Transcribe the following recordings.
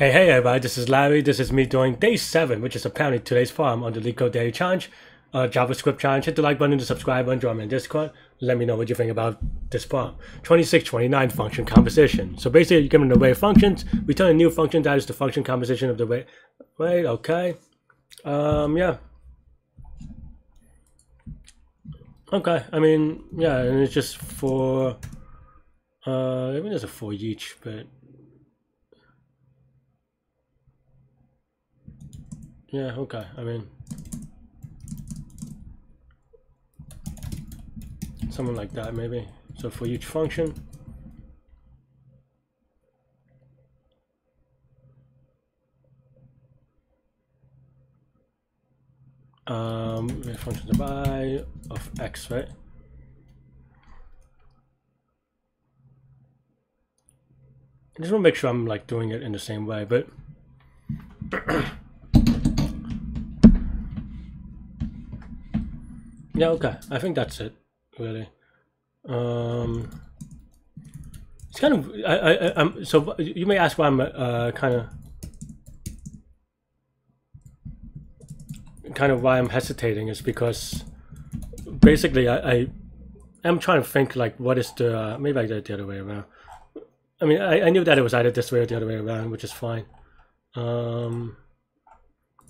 Hey, hey everybody, this is Larry. This is me doing day 7, which is apparently today's farm on the LeetCode Daily Challenge, uh, JavaScript Challenge. Hit the like button, the subscribe button, join me in Discord. Let me know what you think about this farm. 26, 29 function composition. So basically, you're given an array of functions. Return a new function that is the function composition of the array. Wait, okay. Um, yeah. Okay, I mean, yeah, and it's just for, uh, I mean, there's a for each, but Yeah, okay. I mean, something like that maybe. So for each function, um, the function buy of x, right? I just want to make sure I'm like doing it in the same way, but Yeah, okay. I think that's it, really. Um, it's kind of I I I'm so you may ask why I'm uh kind of kind of why I'm hesitating is because basically I, I am trying to think like what is the uh, maybe I did it the other way around. I mean I, I knew that it was either this way or the other way around, which is fine. Um,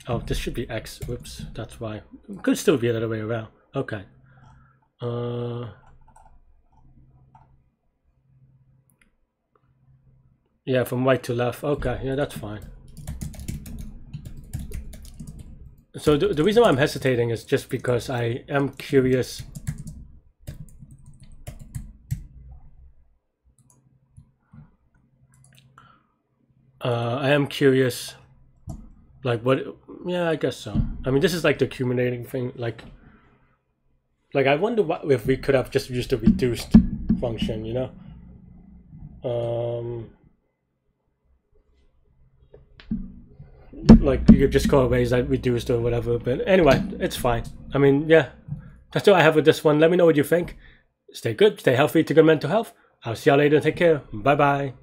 oh, this should be X. Whoops, that's why. Could still be the other way around. Okay. Uh, yeah, from right to left. Okay, yeah, that's fine. So the, the reason why I'm hesitating is just because I am curious uh, I am curious like what yeah I guess so I mean this is like the accumulating thing like like I wonder what if we could have just used a reduced function, you know? Um, like you could just call arrays that reduced or whatever. But anyway, it's fine. I mean, yeah, that's all I have with this one. Let me know what you think. Stay good, stay healthy, to good mental health. I'll see y'all later. Take care. Bye bye.